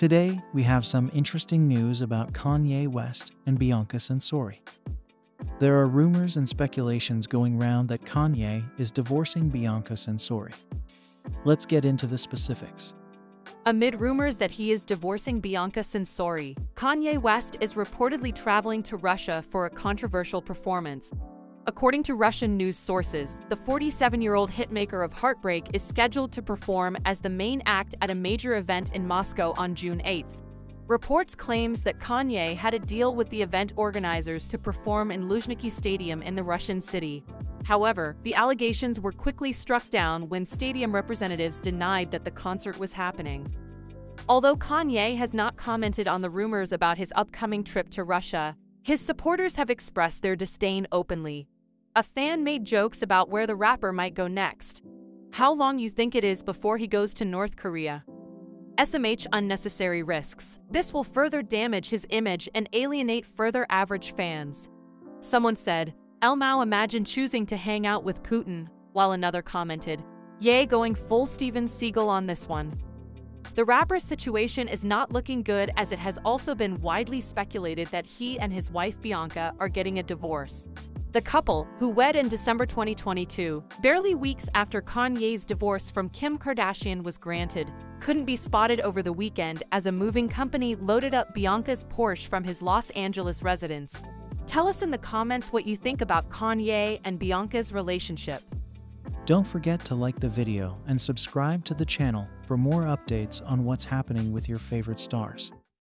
Today, we have some interesting news about Kanye West and Bianca Censori. There are rumors and speculations going round that Kanye is divorcing Bianca Censori. Let's get into the specifics. Amid rumors that he is divorcing Bianca Censori, Kanye West is reportedly traveling to Russia for a controversial performance. According to Russian news sources, the 47-year-old hitmaker of Heartbreak is scheduled to perform as the main act at a major event in Moscow on June 8th. Reports claims that Kanye had a deal with the event organizers to perform in Luzhniki Stadium in the Russian city. However, the allegations were quickly struck down when stadium representatives denied that the concert was happening. Although Kanye has not commented on the rumors about his upcoming trip to Russia, his supporters have expressed their disdain openly. A fan made jokes about where the rapper might go next. How long you think it is before he goes to North Korea? SMH unnecessary risks. This will further damage his image and alienate further average fans. Someone said, Elmao imagine choosing to hang out with Putin, while another commented, Yay going full Steven Seagal on this one. The rapper's situation is not looking good as it has also been widely speculated that he and his wife Bianca are getting a divorce. The couple, who wed in December 2022, barely weeks after Kanye's divorce from Kim Kardashian was granted, couldn't be spotted over the weekend as a moving company loaded up Bianca's Porsche from his Los Angeles residence. Tell us in the comments what you think about Kanye and Bianca's relationship. Don't forget to like the video and subscribe to the channel for more updates on what's happening with your favorite stars.